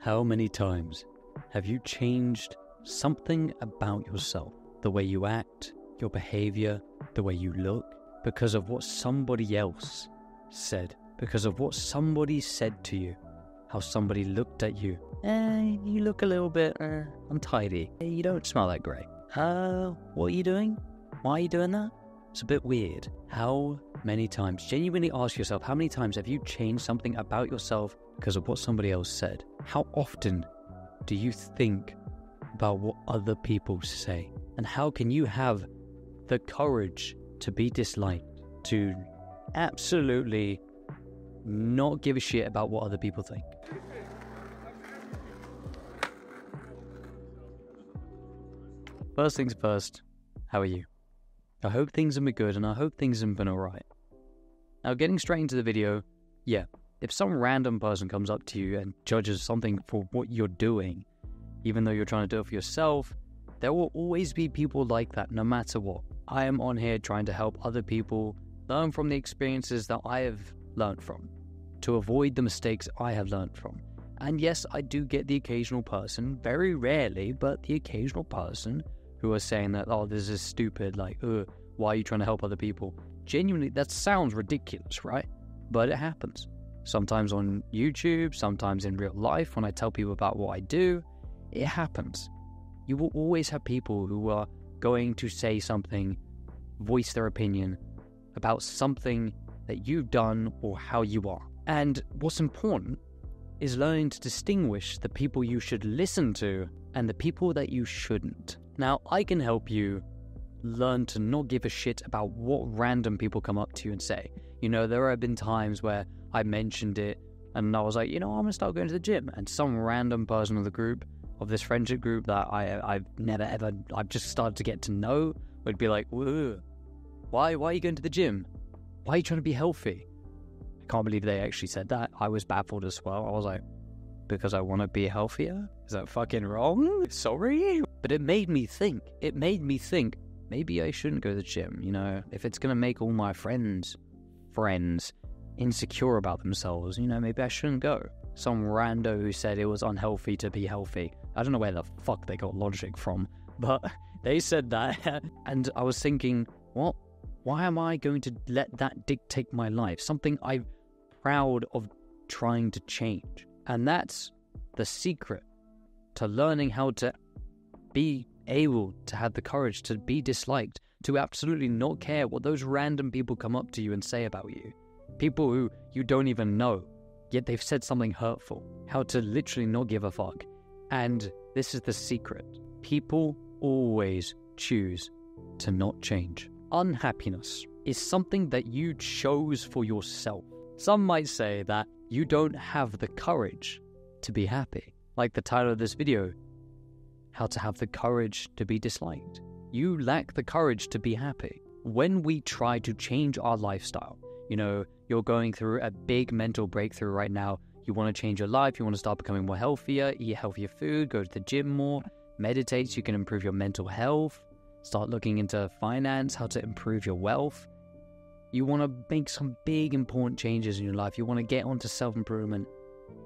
How many times have you changed something about yourself? The way you act, your behavior, the way you look, because of what somebody else said, because of what somebody said to you, how somebody looked at you. Eh, you look a little bit uh, untidy. You don't smell that great. Uh, what are you doing? Why are you doing that? It's a bit weird. How many times, genuinely ask yourself, how many times have you changed something about yourself because of what somebody else said? How often do you think about what other people say? And how can you have the courage to be disliked, to absolutely not give a shit about what other people think? First things first, how are you? I hope things have been good and I hope things have been alright. Now, getting straight into the video, yeah, if some random person comes up to you and judges something for what you're doing, even though you're trying to do it for yourself, there will always be people like that no matter what. I am on here trying to help other people learn from the experiences that I have learned from, to avoid the mistakes I have learned from. And yes, I do get the occasional person, very rarely, but the occasional person who are saying that, oh, this is stupid, like, why are you trying to help other people? Genuinely, that sounds ridiculous, right? But it happens. Sometimes on YouTube, sometimes in real life, when I tell people about what I do, it happens. You will always have people who are going to say something, voice their opinion about something that you've done or how you are. And what's important is learning to distinguish the people you should listen to and the people that you shouldn't. Now, I can help you learn to not give a shit about what random people come up to you and say. You know, there have been times where I mentioned it and I was like, you know, I'm gonna start going to the gym, and some random person of the group, of this friendship group that I I've never ever I've just started to get to know, would be like, why why are you going to the gym? Why are you trying to be healthy? I can't believe they actually said that. I was baffled as well. I was like, because I want to be healthier? Is that fucking wrong? Sorry? But it made me think. It made me think maybe I shouldn't go to the gym, you know, if it's going to make all my friends friends insecure about themselves, you know, maybe I shouldn't go. Some rando who said it was unhealthy to be healthy. I don't know where the fuck they got logic from, but they said that. and I was thinking, what? Why am I going to let that dictate my life? Something I'm proud of trying to change. And that's the secret to learning how to be able to have the courage to be disliked, to absolutely not care what those random people come up to you and say about you. People who you don't even know, yet they've said something hurtful. How to literally not give a fuck. And this is the secret people always choose to not change. Unhappiness is something that you chose for yourself. Some might say that you don't have the courage to be happy. Like the title of this video, How to Have the Courage to Be Disliked. You lack the courage to be happy. When we try to change our lifestyle, you know, you're going through a big mental breakthrough right now. You want to change your life, you want to start becoming more healthier, eat healthier food, go to the gym more, meditate so you can improve your mental health, start looking into finance, how to improve your wealth. You want to make some big important changes in your life. You want to get onto self improvement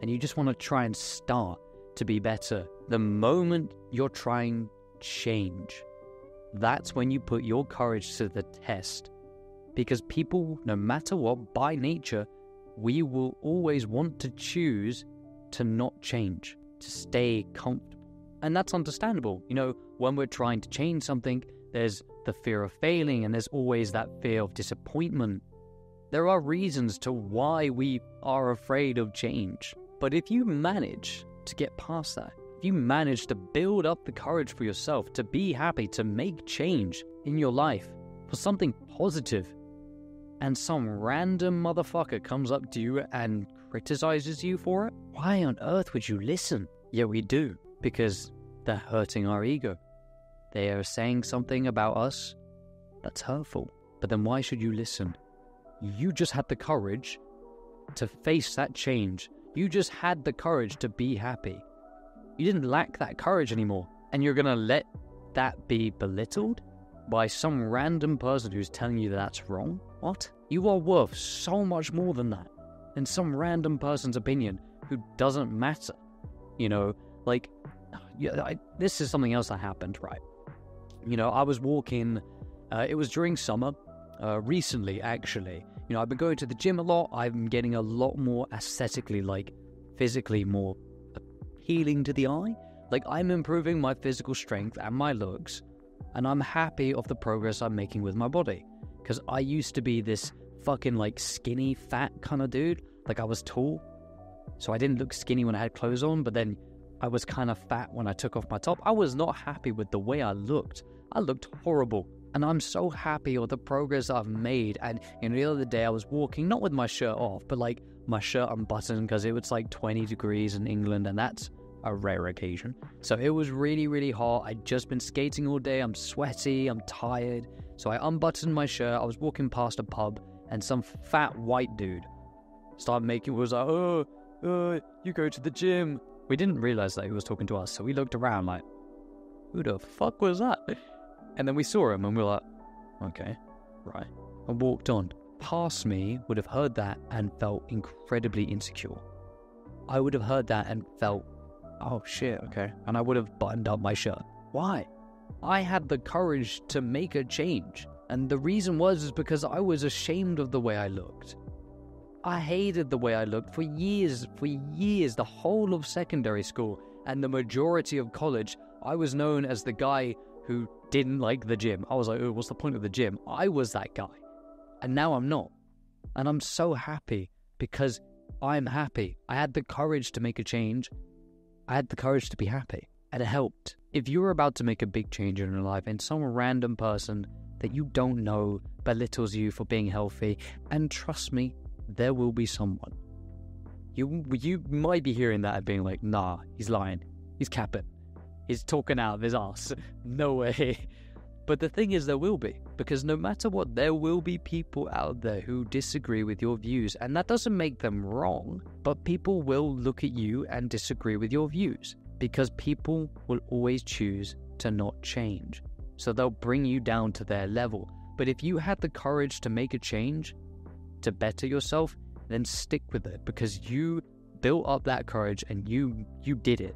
and you just want to try and start to be better. The moment you're trying change, that's when you put your courage to the test. Because people, no matter what, by nature, we will always want to choose to not change, to stay comfortable. And that's understandable. You know, when we're trying to change something, there's the fear of failing and there's always that fear of disappointment. There are reasons to why we are afraid of change. But if you manage to get past that, if you manage to build up the courage for yourself to be happy, to make change in your life for something positive, and some random motherfucker comes up to you and criticizes you for it, why on earth would you listen? Yeah, we do, because they're hurting our ego. They are saying something about us that's hurtful. But then why should you listen? You just had the courage to face that change. You just had the courage to be happy. You didn't lack that courage anymore. And you're going to let that be belittled by some random person who's telling you that that's wrong? What? You are worth so much more than that, than some random person's opinion who doesn't matter. You know, like, yeah, I, this is something else that happened, right? You know, I was walking, uh, it was during summer, uh, recently actually. You know, I've been going to the gym a lot. I'm getting a lot more aesthetically, like physically more appealing to the eye. Like, I'm improving my physical strength and my looks, and I'm happy of the progress I'm making with my body. Because I used to be this fucking like skinny, fat kind of dude. Like, I was tall, so I didn't look skinny when I had clothes on, but then I was kind of fat when I took off my top. I was not happy with the way I looked. I looked horrible. And I'm so happy with the progress I've made. And you know, the other day I was walking, not with my shirt off, but like my shirt unbuttoned because it was like 20 degrees in England, and that's a rare occasion. So it was really, really hot. I'd just been skating all day. I'm sweaty. I'm tired. So I unbuttoned my shirt. I was walking past a pub, and some fat white dude started making was like, "Oh, uh, you go to the gym." We didn't realize that he was talking to us, so we looked around like, "Who the fuck was that?" And then we saw him, and we were like, "Okay, right." And walked on. Past me would have heard that and felt incredibly insecure. I would have heard that and felt, "Oh shit, okay," and I would have buttoned up my shirt. Why? I had the courage to make a change. And the reason was is because I was ashamed of the way I looked. I hated the way I looked for years, for years, the whole of secondary school and the majority of college. I was known as the guy who didn't like the gym. I was like, oh, what's the point of the gym? I was that guy. And now I'm not. And I'm so happy because I'm happy. I had the courage to make a change. I had the courage to be happy. And it helped. If you're about to make a big change in your life and some random person that you don't know belittles you for being healthy, and trust me, there will be someone. You you might be hearing that and being like, nah, he's lying. He's capping. He's talking out of his ass. No way. But the thing is, there will be, because no matter what, there will be people out there who disagree with your views, and that doesn't make them wrong, but people will look at you and disagree with your views, because people will always choose to not change. So they'll bring you down to their level. But if you had the courage to make a change, to better yourself, then stick with it because you built up that courage and you you did it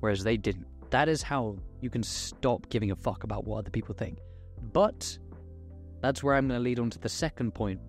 whereas they didn't. That is how you can stop giving a fuck about what other people think. But that's where I'm going to lead on to the second point.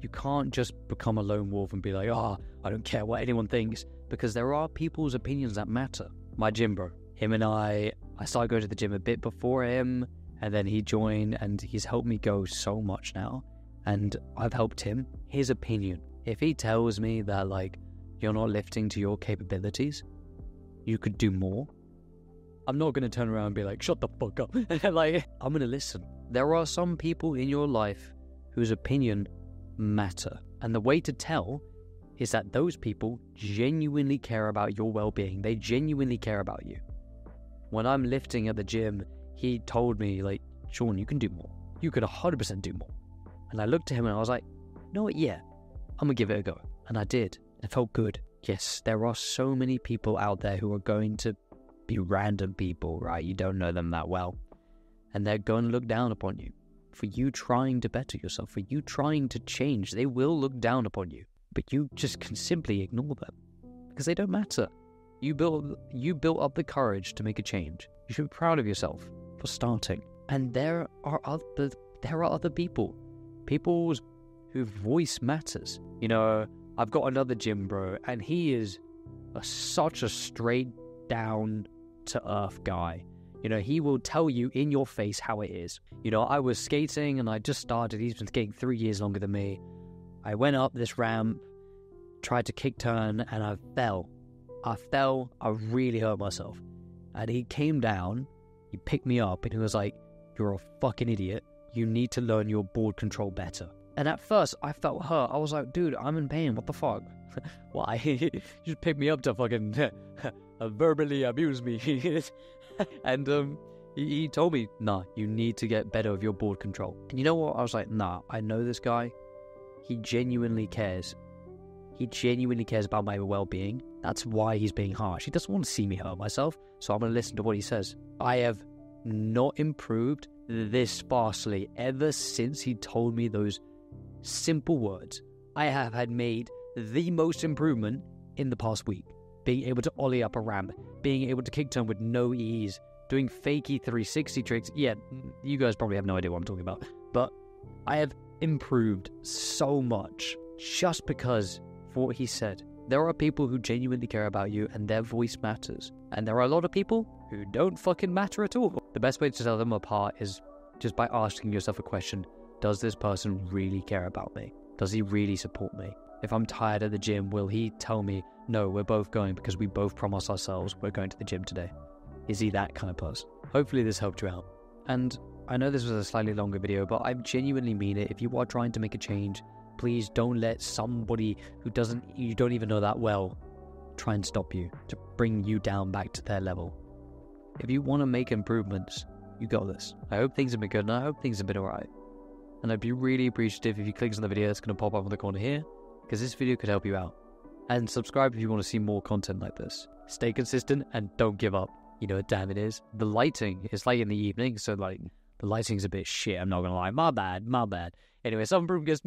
You can't just become a lone wolf and be like, "Ah, oh, I don't care what anyone thinks," because there are people's opinions that matter. My gym bro, him and I, I started going to the gym a bit before him, and then he joined, and he's helped me go so much now and I've helped him. His opinion. If he tells me that, like, you're not lifting to your capabilities, you could do more, I'm not going to turn around and be like, shut the fuck up. like, I'm going to listen. There are some people in your life whose opinion matter. And the way to tell is that those people genuinely care about your well being. They genuinely care about you. When I'm lifting at the gym, he told me, like, Sean, you can do more. You could 100% do more. And I looked at him and I was like, you know what? Yeah, I'm going to give it a go. And I did. It felt good. Yes, there are so many people out there who are going to be random people, right? You don't know them that well. And they're going to look down upon you for you trying to better yourself, for you trying to change. They will look down upon you, but you just can simply ignore them because they don't matter. You built you built up the courage to make a change. You should be proud of yourself for starting. And there are other there are other people people whose voice matters. You know, I've got another gym bro, and he is a, such a straight down to earth guy. You know, he will tell you in your face how it is. You know, I was skating and I just started. He's been skating three years longer than me. I went up this ramp, tried to kick turn, and I fell. I fell. I really hurt myself. And he came down, he picked me up, and he was like, You're a fucking idiot you need to learn your board control better. And at first, I felt hurt. I was like, dude, I'm in pain. What the fuck? Why? you just picked me up to fucking verbally abuse me. and um, he, he told me, nah, you need to get better with your board control. And you know what? I was like, nah, I know this guy. He genuinely cares. He genuinely cares about my well being. That's why he's being harsh. He doesn't want to see me hurt myself, so I'm going to listen to what he says. I have not improved this sparsely ever since he told me those simple words. I have had made the most improvement in the past week. being able to ollie up a ramp, being able to kick turn with no ease, doing fakie 360 tricks. Yeah, you guys probably have no idea what I'm talking about, but I have improved so much just because of what he said. There are people who genuinely care about you and their voice matters. And there are a lot of people who don't fucking matter at all. The best way to tell them apart is just by asking yourself a question Does this person really care about me? Does he really support me? If I'm tired at the gym, will he tell me, No, we're both going because we both promise ourselves we're going to the gym today? Is he that kind of person? Hopefully, this helped you out. And I know this was a slightly longer video, but I genuinely mean it. If you are trying to make a change, please don't let somebody who doesn't you don't even know that well try and stop you to bring you down back to their level. If you want to make improvements, you got this. I hope things have been good and I hope things have been alright. And I'd be really appreciative if you click on the video that's going to pop up in the corner here, because this video could help you out. And subscribe if you want to see more content like this. Stay consistent and don't give up. You know what time it is? The lighting is like in the evening, so like the lighting's a bit shit, I'm not gonna lie. My bad, my bad. Anyway, some improvement goes,